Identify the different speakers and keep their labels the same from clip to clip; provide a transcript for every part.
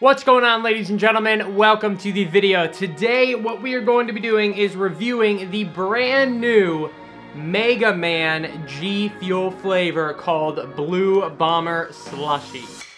Speaker 1: What's going on ladies and gentlemen? Welcome to the video. Today what we are going to be doing is reviewing the brand new Mega Man G Fuel flavor called Blue Bomber Slushie.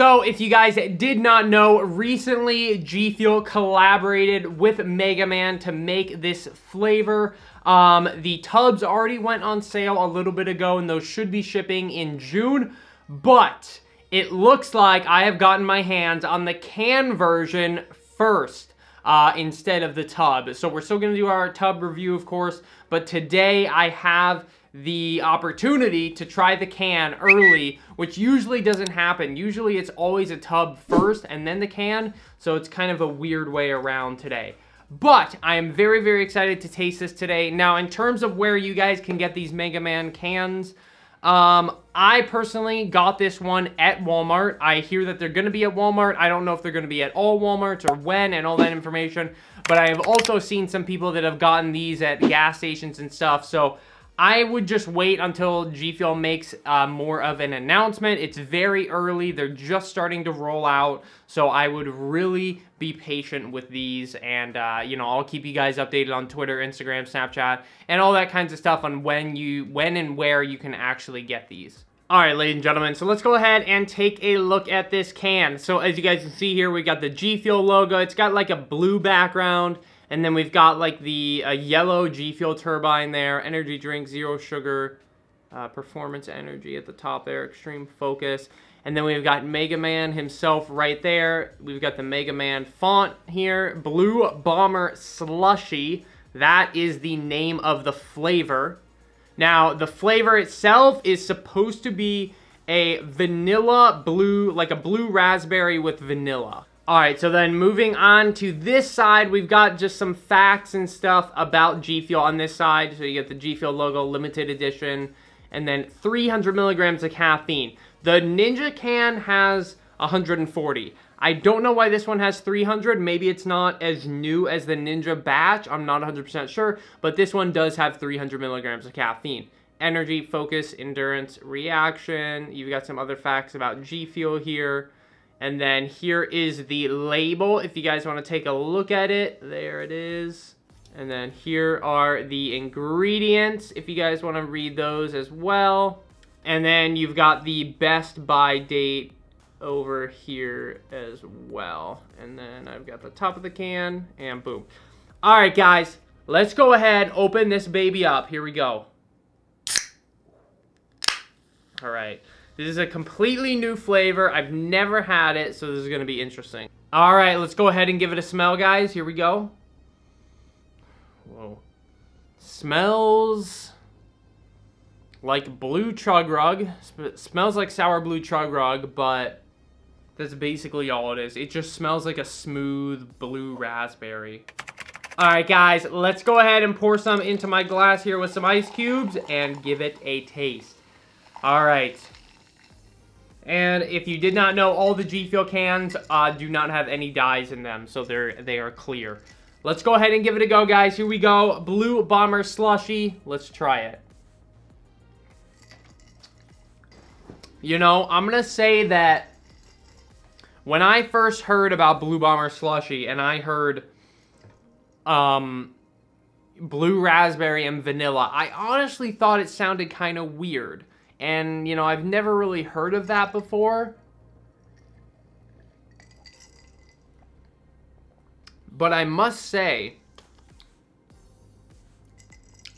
Speaker 1: So, if you guys did not know, recently G Fuel collaborated with Mega Man to make this flavor. Um, the tubs already went on sale a little bit ago, and those should be shipping in June. But it looks like I have gotten my hands on the can version first uh, instead of the tub. So we're still going to do our tub review, of course, but today I have the opportunity to try the can early, which usually doesn't happen. Usually it's always a tub first and then the can, so it's kind of a weird way around today. But I am very, very excited to taste this today. Now, in terms of where you guys can get these Mega Man cans, um, I personally got this one at Walmart. I hear that they're going to be at Walmart. I don't know if they're going to be at all Walmarts or when and all that information. But I have also seen some people that have gotten these at gas stations and stuff. So I would just wait until G Fuel makes uh, more of an announcement. It's very early. They're just starting to roll out. So I would really be patient with these. And, uh, you know, I'll keep you guys updated on Twitter, Instagram, Snapchat, and all that kinds of stuff on when you, when and where you can actually get these. All right, ladies and gentlemen, so let's go ahead and take a look at this can. So as you guys can see here, we got the G Fuel logo. It's got like a blue background. And then we've got like the uh, yellow G Fuel turbine there, energy drink, zero sugar, uh, performance energy at the top there, extreme focus. And then we've got Mega Man himself right there. We've got the Mega Man font here, Blue Bomber Slushie. That is the name of the flavor. Now, the flavor itself is supposed to be a vanilla blue, like a blue raspberry with vanilla. All right, so then moving on to this side, we've got just some facts and stuff about G Fuel on this side. So you get the G Fuel logo, limited edition, and then 300 milligrams of caffeine. The Ninja can has 140. I don't know why this one has 300. Maybe it's not as new as the Ninja batch. I'm not 100% sure, but this one does have 300 milligrams of caffeine. Energy, focus, endurance, reaction. You've got some other facts about G Fuel here. And then here is the label if you guys want to take a look at it. There it is. And then here are the ingredients if you guys want to read those as well. And then you've got the best by date over here as well. And then I've got the top of the can and boom. All right, guys, let's go ahead, open this baby up. Here we go. All right. This is a completely new flavor. I've never had it, so this is going to be interesting. All right, let's go ahead and give it a smell, guys. Here we go. Whoa. Smells like blue chug rug. smells like sour blue chug rug, but that's basically all it is. It just smells like a smooth blue raspberry. All right, guys, let's go ahead and pour some into my glass here with some ice cubes and give it a taste. All right. And if you did not know, all the G Fuel cans uh, do not have any dyes in them, so they're they are clear. Let's go ahead and give it a go, guys. Here we go. Blue Bomber Slushie. Let's try it. You know, I'm going to say that when I first heard about Blue Bomber Slushie and I heard um, blue raspberry and vanilla, I honestly thought it sounded kind of weird. And, you know, I've never really heard of that before. But I must say,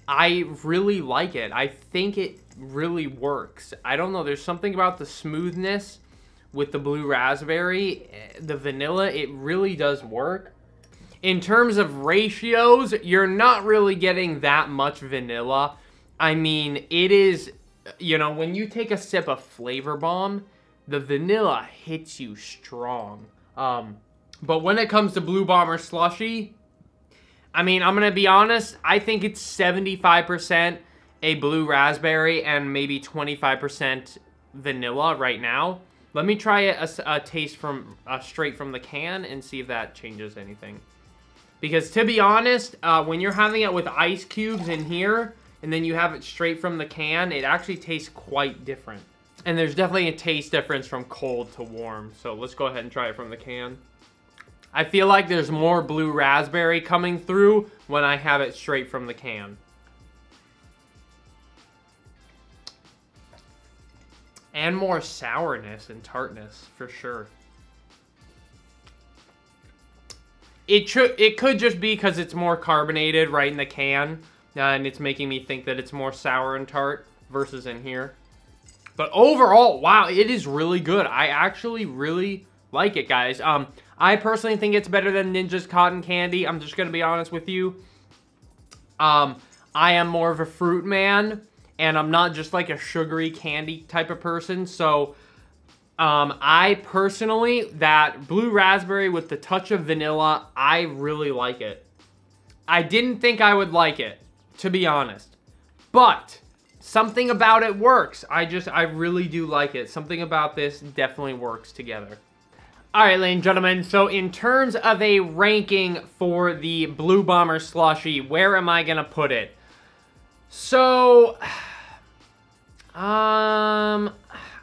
Speaker 1: I really like it. I think it really works. I don't know, there's something about the smoothness with the blue raspberry, eh, the vanilla, it really does work. In terms of ratios, you're not really getting that much vanilla. I mean, it is you know, when you take a sip of Flavor Bomb, the vanilla hits you strong. Um, but when it comes to Blue Bomber Slushie, I mean, I'm going to be honest. I think it's 75% a blue raspberry and maybe 25% vanilla right now. Let me try a, a, taste from uh, straight from the can and see if that changes anything. Because to be honest, uh, when you're having it with ice cubes in here, and then you have it straight from the can, it actually tastes quite different. And there's definitely a taste difference from cold to warm. So let's go ahead and try it from the can. I feel like there's more blue raspberry coming through when I have it straight from the can. And more sourness and tartness, for sure. It, should, it could just be because it's more carbonated right in the can. Uh, and it's making me think that it's more sour and tart versus in here. But overall, wow, it is really good. I actually really like it, guys. Um, I personally think it's better than Ninja's Cotton Candy. I'm just going to be honest with you. Um, I am more of a fruit man, and I'm not just like a sugary candy type of person. So, um, I personally, that blue raspberry with the touch of vanilla, I really like it. I didn't think I would like it, to be honest. But something about it works. I just, I really do like it. Something about this definitely works together. All right, ladies and gentlemen, so in terms of a ranking for the Blue Bomber Slushie, where am I going to put it? So, um,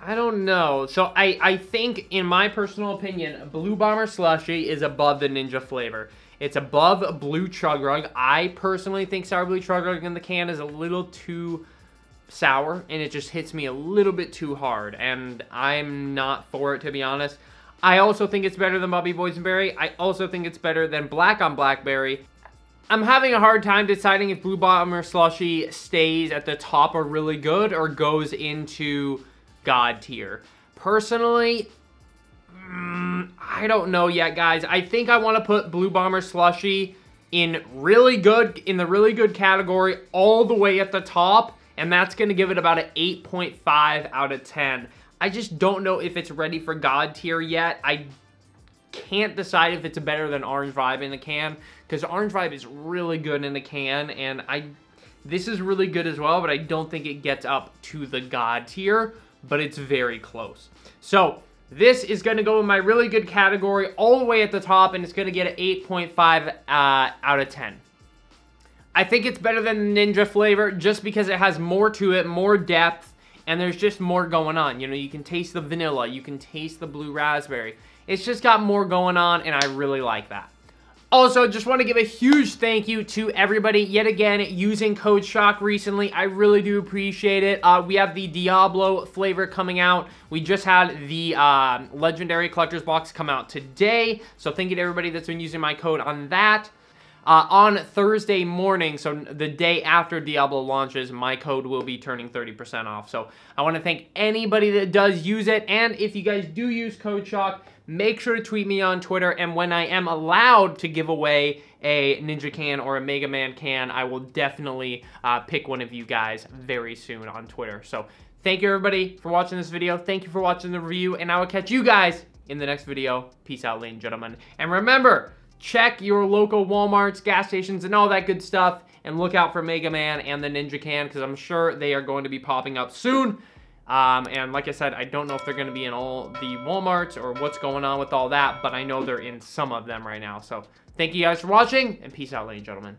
Speaker 1: I don't know. So I, I think, in my personal opinion, Blue Bomber Slushie is above the Ninja flavor. It's above Blue Chug Rug. I personally think Sour Blue Chug Rug in the can is a little too sour, and it just hits me a little bit too hard, and I'm not for it, to be honest. I also think it's better than Bubby Boysenberry. I also think it's better than Black on Blackberry. I'm having a hard time deciding if Blue Bomber Slushie stays at the top or really good or goes into God tier. Personally, mm, I don't know yet, guys. I think I want to put Blue Bomber Slushie in really good, in the really good category all the way at the top, and that's going to give it about an 8.5 out of 10. I just don't know if it's ready for God tier yet. I can't decide if it's better than Orange Vibe in the can because Orange Vibe is really good in the can and I this is really good as well, but I don't think it gets up to the God tier, but it's very close. So this is going to go in my really good category all the way at the top, and it's going to get an 8.5 uh, out of 10. I think it's better than the Ninja flavor just because it has more to it, more depth, and there's just more going on. You know, you can taste the vanilla, you can taste the blue raspberry. It's just got more going on, and I really like that. Also, just want to give a huge thank you to everybody yet again using Code Shock recently. I really do appreciate it. Uh, we have the Diablo flavor coming out. We just had the uh, Legendary Collector's Box come out today. So thank you to everybody that's been using my code on that. Uh, on Thursday morning, so the day after Diablo launches, my code will be turning 30% off. So I want to thank anybody that does use it. And if you guys do use Code Shock, make sure to tweet me on Twitter. And when I am allowed to give away a Ninja can or a Mega Man can, I will definitely uh, pick one of you guys very soon on Twitter. So thank you everybody for watching this video. Thank you for watching the review. And I will catch you guys in the next video. Peace out, ladies and gentlemen. And remember, check your local Walmarts, gas stations, and all that good stuff. And look out for Mega Man and the Ninja Can because I'm sure they are going to be popping up soon. Um, and like I said, I don't know if they're going to be in all the Walmarts or what's going on with all that, but I know they're in some of them right now. So thank you guys for watching, and peace out, ladies and gentlemen.